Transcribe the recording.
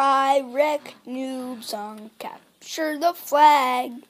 I wreck noobs on capture the flag.